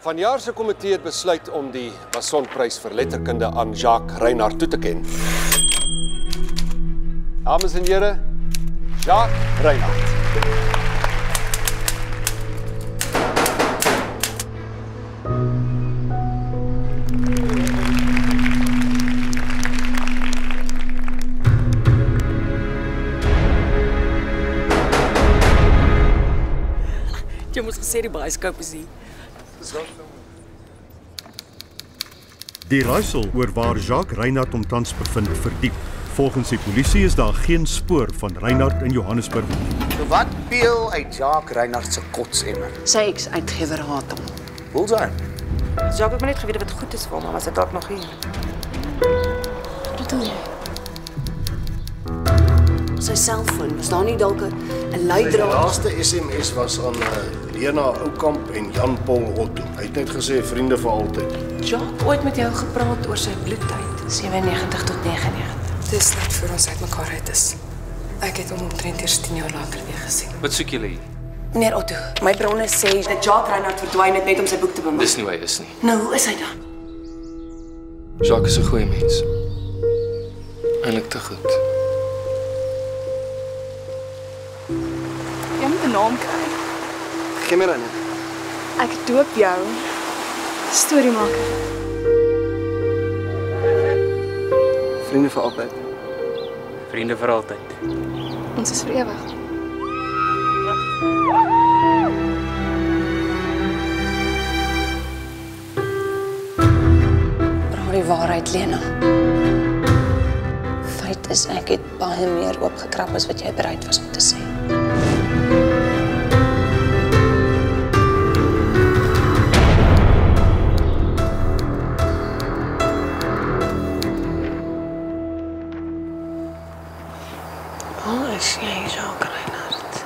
Vanjaar se komitee het besluit om die Basonprys vir letterkunde aan Jacques Reinhardt toe te ken. Dames en here, Jacques Reinhardt. Jy moes gesê die bioskoop is hier. Die raaisel oor waar Jacques Reinhardt hom tans bevind verdiep. Volgens die polisie is daar geen spoor van Reinhardt in Johannesburg. So wat peel uit Jacques Reinhardt se kotsemmer? Sy eks-uitgewer haat hom. Bullseye. Jacques het maar net geweet wat goed is vir hom, maar was dit dalk nog hier? Wat bedoel jy? Sy selfoon, was daar nie dalk 'n 'n Die leidraad? laaste SMS was aan uh, Lena Oukamp en Jan Paul Otto. Hy het net gesê vriende vir altyd. Jacques ooit met jou gepraat oor sy bloedtyd, 97 tot 99. Dis net vir ons uitmekaar uit is. Ek het hom omtrent eers 10 jaar later weer gesien. Wat soek julle hier? Meneer Otto, my bronne sê dat Jacques Reinhardt verdwyn het net om sy boek te bemagtig. Dis nie hoe hy is nie. Nou, hoe is hy dan? Jacques is 'n goeie mens. Eilik te goed. Naam kry. Gee my dan. Ek doop jou. Storiemaker. Vriende vir altyd. Vriende vir altyd. Ons is vir ewig. Praat die waarheid, Lena. Feit is ek het baie meer oopgekrap as wat jy bereid was om te sê. Waar is jy, Jacques Reinhardt?